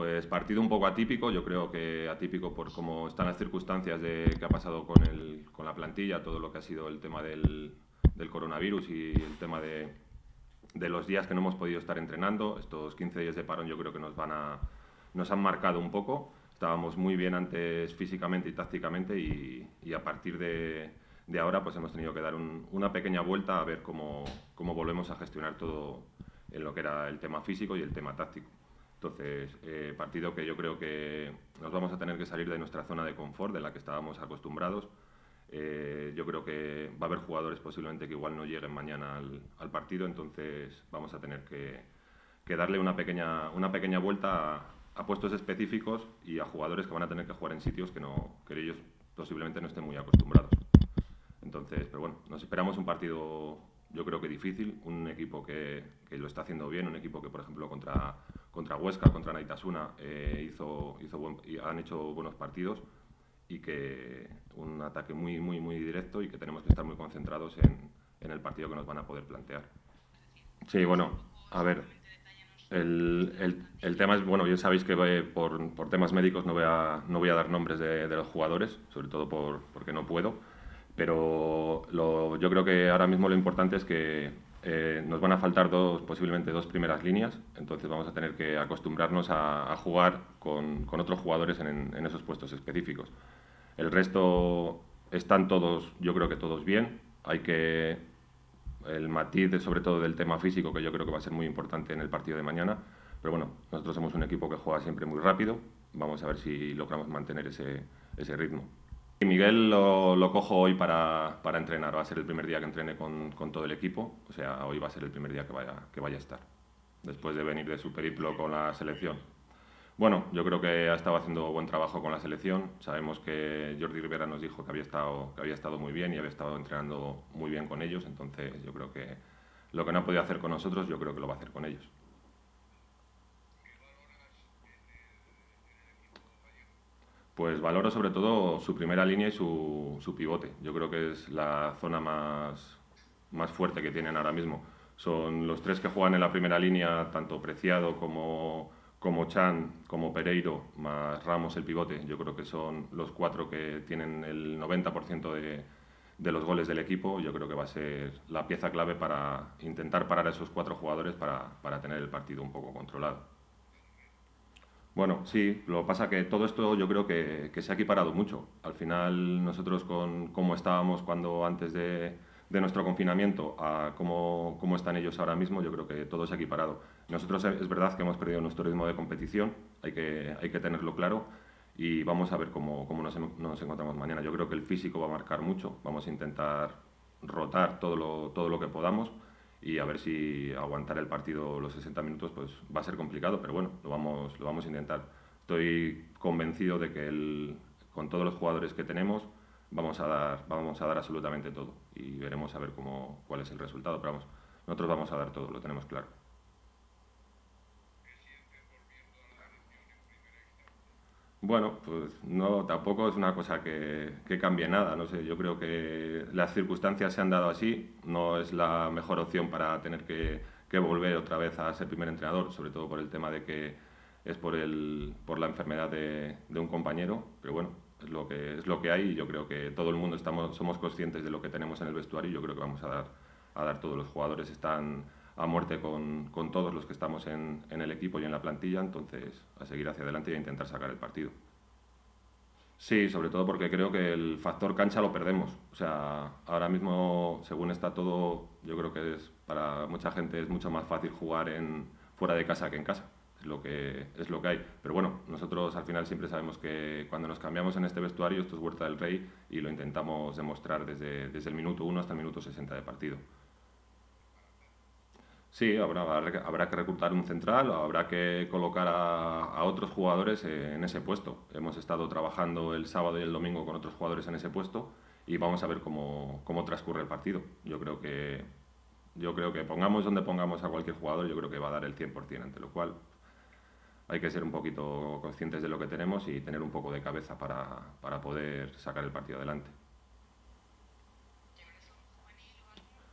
pues partido un poco atípico, yo creo que atípico por cómo están las circunstancias de que ha pasado con, el, con la plantilla, todo lo que ha sido el tema del, del coronavirus y el tema de, de, los días que no hemos podido estar entrenando. Estos 15 días de parón yo creo que nos, van a, nos han marcado un poco. Estábamos muy bien antes físicamente y tácticamente y, a partir de, de, ahora pues hemos tenido que dar un, una pequeña vuelta a ver cómo, cómo volvemos a gestionar todo en lo que era el tema físico y el tema táctico. Entonces, eh, partido que yo creo que nos vamos a tener que salir de nuestra zona de confort, de la que estábamos acostumbrados. Eh, yo creo que va a haber jugadores posiblemente que igual no lleguen mañana al, partido, entonces vamos a tener que, darle una pequeña, una pequeña vuelta a, puestos específicos y a jugadores que van a tener que jugar en sitios que, no, que ellos posiblemente no estén muy acostumbrados. Entonces, pero bueno, nos esperamos un partido yo creo que difícil, un equipo que, lo está haciendo bien, un equipo que, por ejemplo, contra, contra Huesca, contra Naitasuna, eh, hizo, hizo buen, han hecho buenos partidos y que un ataque muy, muy, muy directo y que tenemos que estar muy concentrados en, el partido que nos van a poder plantear. Sí, bueno, a ver, el, el, tema es, bueno, ya sabéis que por, por, temas médicos no voy a, no voy a dar nombres de, los jugadores, sobre todo por, porque no puedo pero yo creo que ahora mismo lo importante es que eh, nos van a faltar dos, posiblemente dos primeras líneas, entonces vamos a tener que acostumbrarnos a, jugar con, otros jugadores en, esos puestos específicos. El resto están todos, yo creo que todos bien, hay que el matiz sobre todo del tema físico que yo creo que va a ser muy importante en el partido de mañana, pero bueno, nosotros somos un equipo que juega siempre muy rápido, vamos a ver si logramos mantener ese ritmo. Miguel lo, cojo hoy para, para, entrenar, va a ser el primer día que entrene con, con, todo el equipo, o sea, hoy va a ser el primer día que vaya, que vaya a estar, después de venir de su periplo con la selección. Bueno, yo creo que ha estado haciendo buen trabajo con la selección, sabemos que Jordi Rivera nos dijo que había estado, que había estado muy bien y había estado entrenando muy bien con ellos, entonces yo creo que lo que no ha podido hacer con nosotros, yo creo que lo va a hacer con ellos. Pues valoro sobre todo su primera línea y su, su, pivote. Yo creo que es la zona más, más fuerte que tienen ahora mismo. Son los tres que juegan en la primera línea, tanto Preciado como, como Chan, como Pereiro, más Ramos el pivote. Yo creo que son los cuatro que tienen el 90% de, de los goles del equipo. Yo creo que va a ser la pieza clave para intentar parar a esos cuatro jugadores para, para tener el partido un poco controlado. Bueno, sí, lo pasa que todo esto yo creo que, que, se ha equiparado mucho. Al final nosotros con cómo estábamos cuando antes de, de nuestro confinamiento a cómo, cómo, están ellos ahora mismo, yo creo que todo se ha equiparado. Nosotros es verdad que hemos perdido nuestro ritmo de competición, hay que, hay que tenerlo claro y vamos a ver cómo, cómo nos, nos, encontramos mañana. Yo creo que el físico va a marcar mucho, vamos a intentar rotar todo lo, todo lo que podamos y a ver si aguantar el partido los 60 minutos pues va a ser complicado, pero bueno, lo vamos, lo vamos a intentar. Estoy convencido de que el, con todos los jugadores que tenemos vamos a dar, vamos a dar absolutamente todo y veremos a ver cómo, cuál es el resultado, pero vamos, nosotros vamos a dar todo, lo tenemos claro. Bueno, pues no, tampoco es una cosa que, que, cambie nada, no sé, yo creo que las circunstancias se han dado así, no es la mejor opción para tener que, que volver otra vez a ser primer entrenador, sobre todo por el tema de que es por, el, por la enfermedad de, de un compañero, pero bueno, es lo, que, es lo que hay y yo creo que todo el mundo estamos, somos conscientes de lo que tenemos en el vestuario y yo creo que vamos a dar, a dar todos. Los jugadores están a muerte con, con todos los que estamos en, en, el equipo y en la plantilla, entonces a seguir hacia adelante y a intentar sacar el partido. Sí, sobre todo porque creo que el factor cancha lo perdemos. O sea, ahora mismo, según está todo, yo creo que es para mucha gente es mucho más fácil jugar en, fuera de casa que en casa. Es lo, que, es lo que hay. Pero bueno, nosotros al final siempre sabemos que cuando nos cambiamos en este vestuario, esto es Huerta del Rey y lo intentamos demostrar desde, desde el minuto 1 hasta el minuto 60 de partido. Sí, habrá, habrá que reclutar un central, habrá que colocar a, a, otros jugadores en ese puesto. Hemos estado trabajando el sábado y el domingo con otros jugadores en ese puesto y vamos a ver cómo, cómo transcurre el partido. Yo creo que yo creo que pongamos donde pongamos a cualquier jugador, yo creo que va a dar el 100%, ante lo cual hay que ser un poquito conscientes de lo que tenemos y tener un poco de cabeza para, para poder sacar el partido adelante.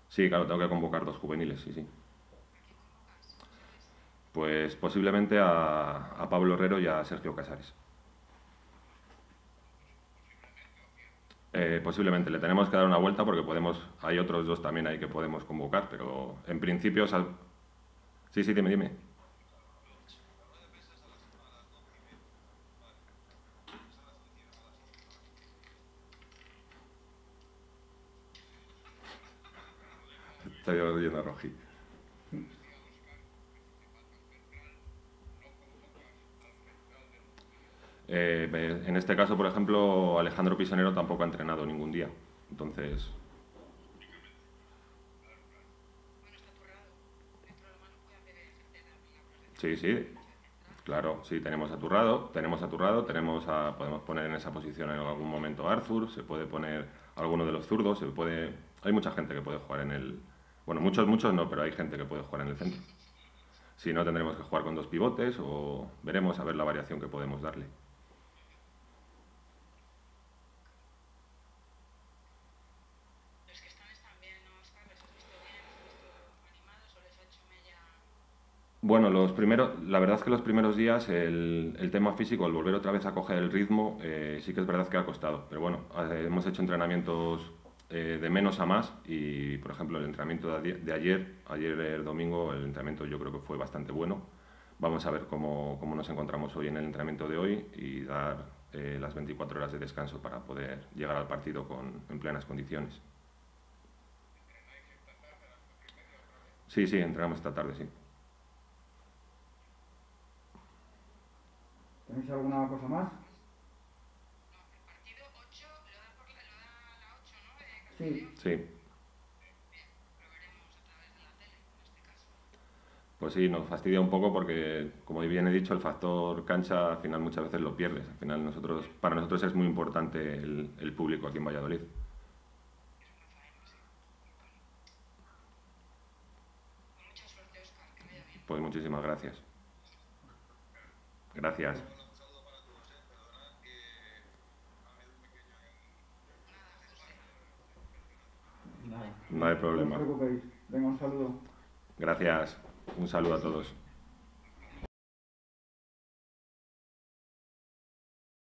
Sí, claro, tengo que convocar dos juveniles, sí, sí. Pues posiblemente a, Pablo Herrero y a Sergio Casares. Eh, posiblemente le tenemos que dar una vuelta porque podemos, hay otros dos también ahí que podemos convocar, pero en principio... Sal... Sí, sí, dime, dime. Estoy oyendo a. Eh, en este caso, por ejemplo, Alejandro Pisonero tampoco ha entrenado ningún día. Entonces. Sí, sí. Claro, sí, tenemos a Turrado, tenemos a tenemos a, podemos poner en esa posición en algún momento a Arthur, se puede poner alguno de los zurdos, se puede, hay mucha gente que puede jugar en el, bueno, muchos, muchos no, pero hay gente que puede jugar en el centro. Si no, tendremos que jugar con dos pivotes o veremos a ver la variación que podemos darle. Bueno, los primeros, la verdad es que los primeros días el, tema físico, el volver otra vez a coger el ritmo, eh, sí que es verdad que ha costado. Pero bueno, eh, hemos hecho entrenamientos eh, de menos a más y, por ejemplo, el entrenamiento de, ayer, ayer el domingo, el entrenamiento yo creo que fue bastante bueno. Vamos a ver cómo, cómo nos encontramos hoy en el entrenamiento de hoy y dar las 24 horas de descanso para poder llegar al partido con, en plenas condiciones. Sí, sí, entrenamos esta tarde, sí. ¿Tenéis alguna cosa más? Sí. Sí. Pues sí, nos fastidia un poco porque, como bien he dicho, el factor cancha al final muchas veces lo pierdes. Al final nosotros, para nosotros es muy importante el, el público aquí en Valladolid. Pues muchísimas gracias. Gracias. No hay problema. No os preocupéis. Venga, un saludo. Gracias. Un saludo a todos.